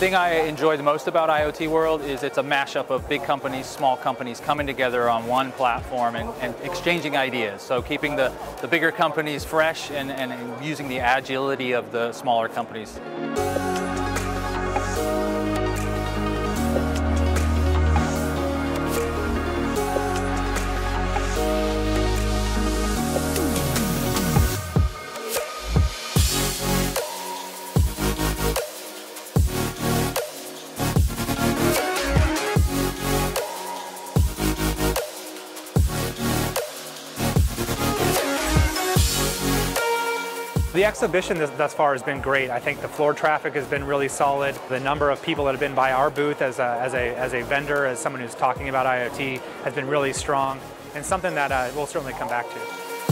thing I enjoy the most about IoT World is it's a mashup of big companies, small companies coming together on one platform and, and exchanging ideas. So keeping the, the bigger companies fresh and, and using the agility of the smaller companies. The exhibition thus far has been great. I think the floor traffic has been really solid. The number of people that have been by our booth as a, as a, as a vendor, as someone who's talking about IoT, has been really strong and something that uh, we'll certainly come back to.